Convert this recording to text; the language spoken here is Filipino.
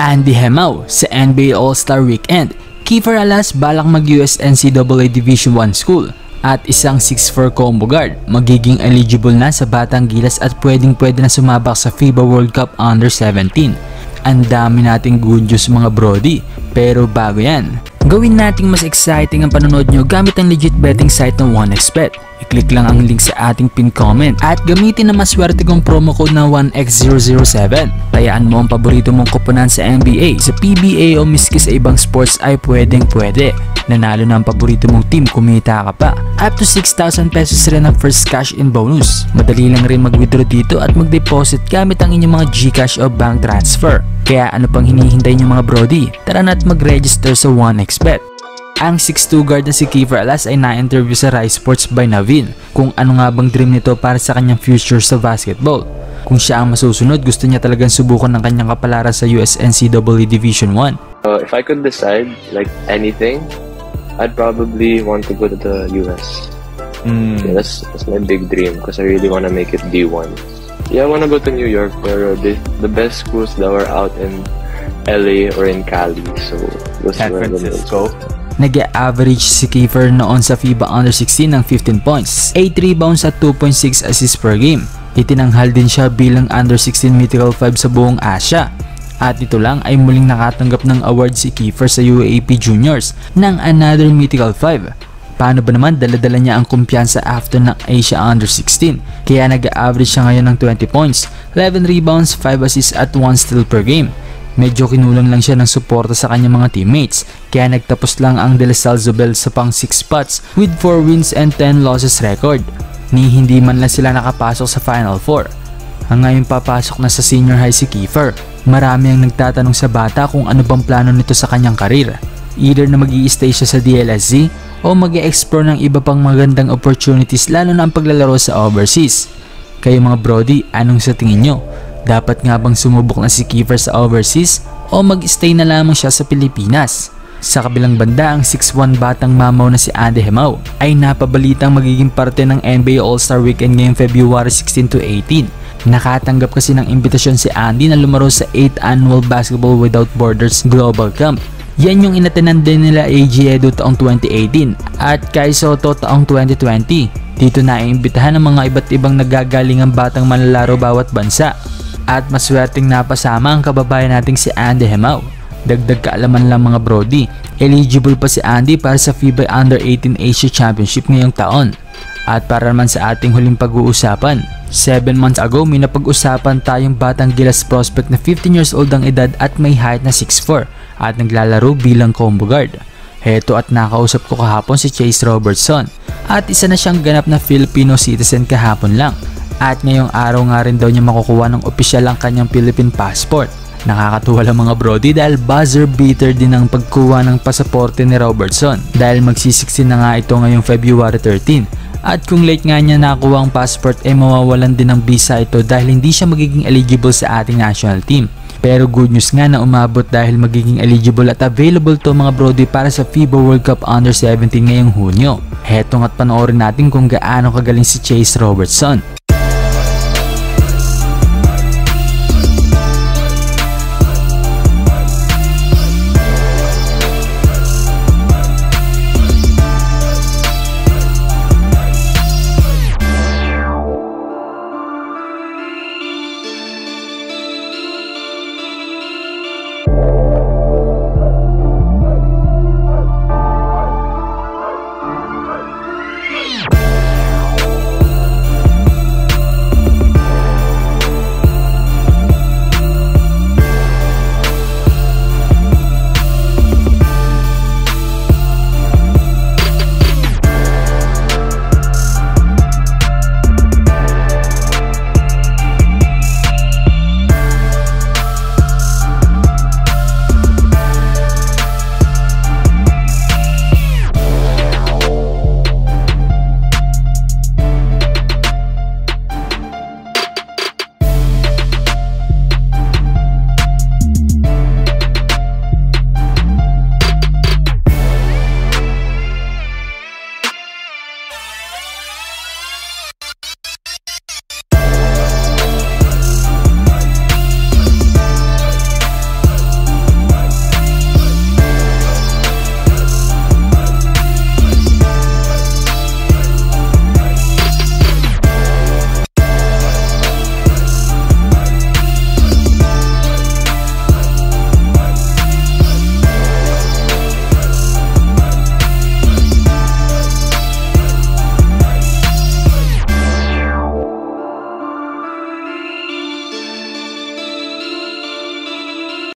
Andy Hemau sa NBA All-Star Weekend. Kiefer Alas balak mag-US NCAA Division 1 school at isang 6'4 combo guard magiging eligible na sa Batang Gilas at pwedeng pwede na sumabak sa FIBA World Cup Under 17. Ang dami nating good news mga brody pero bago yan, gawin nating mas exciting ang panonood nyo gamit ang legit betting site ng 1xBet. I-click lang ang link sa ating pin comment at gamitin ang maswerte kong promo code na 1x007. Tayaan mo ang paborito mong koponan sa NBA, sa PBA o miski sa ibang sports ay pwedeng pwede. Nanalo na ang paborito mong team, kumita ka pa. Up to 6,000 pesos rin ang first cash in bonus. Madali lang rin mag-withdraw dito at mag-deposit gamit ang inyong mga GCash o bank transfer. Kaya ano pang hinihintay niyo mga brody? Tara na't mag-register sa 1xBet. Ang 6'2 guard na si Kiefer Alas ay na-interview sa Rise Sports by Navin kung ano nga bang dream nito para sa kanyang future sa basketball. Kung siya ang masusunod, gusto niya talagang subukan ng kanyang kapalaran sa US NCAA Division 1. Uh, if I could decide like anything, I'd probably want to go to the US. Yeah, that's, that's my big dream because I really want to make it D1. Yeah, I want to go to New York, pero the, the best schools that were out in LA or in Cali. So, those San were the Francisco. Nag-average si Kiefer noon sa FIBA Under 16 ng 15 points, 8 rebounds at 2.6 assists per game. Itinanghal din siya bilang Under 16 Mythical 5 sa buong Asia. At ito lang ay muling nakatanggap ng award si Kiefer sa UAP Juniors ng Another Mythical 5. Paano ba naman daladala niya ang kumpiyansa after ng Asia Under 16? Kaya nag-average siya ngayon ng 20 points, 11 rebounds, 5 assists at 1 steal per game. Medyo kinulang lang siya ng suporta sa kanyang mga teammates, kaya nagtapos lang ang De La Salle sa pang 6 spots with 4 wins and 10 losses record. Ni hindi man lang sila nakapasok sa Final 4. Ang ngayon papasok na sa senior high si Kiefer. Marami ang nagtatanong sa bata kung ano bang plano nito sa kanyang karir. Either na mag stay siya sa DLSZ o mag explore ng iba pang magandang opportunities lalo na ang paglalaro sa overseas. Kayo mga brody, anong sa tingin nyo? Dapat nga bang sumubok na si Kiefer sa overseas o mag-stay na lamang siya sa Pilipinas? Sa kabilang banda, ang 6'1 batang mamaw na si Andy Hemau ay napabalitang magiging parte ng NBA All-Star Weekend ngayong February 16 to 18. Nakatanggap kasi ng imbitasyon si Andy na lumaro sa 8th Annual Basketball Without Borders Global Camp. Yan yung inatenan din nila AG Edu taong 2018 at Kai Soto taong 2020. Dito na iimbitahan ng mga iba't ibang nagagalingang batang manlalaro bawat bansa at maswerteng napasama ang kababayan nating si Andy Hemau. Dagdag kaalaman lang mga brody, eligible pa si Andy para sa FIBA Under 18 Asia Championship ngayong taon. At para naman sa ating huling pag-uusapan, 7 months ago may napag-usapan tayong batang gilas prospect na 15 years old ang edad at may height na 6'4 at naglalaro bilang combo guard. Heto at nakausap ko kahapon si Chase Robertson at isa na siyang ganap na Filipino citizen kahapon lang at ngayong araw nga rin daw niya makukuha ng opisyal ang kanyang Philippine passport. Nakakatuwa lang mga brody dahil buzzer beater din ang pagkuha ng pasaporte ni Robertson dahil magsisiksin na nga ito ngayong February 13 at kung late nga niya nakuha ang passport ay eh mawawalan din ng visa ito dahil hindi siya magiging eligible sa ating national team. Pero good news nga na umabot dahil magiging eligible at available to mga brody para sa FIBA World Cup Under 17 ngayong Hunyo. Heto nga't panoorin natin kung gaano kagaling si Chase Robertson.